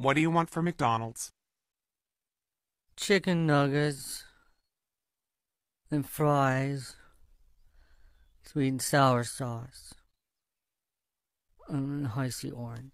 What do you want for McDonald's? Chicken nuggets and fries, sweet and sour sauce, and icy orange.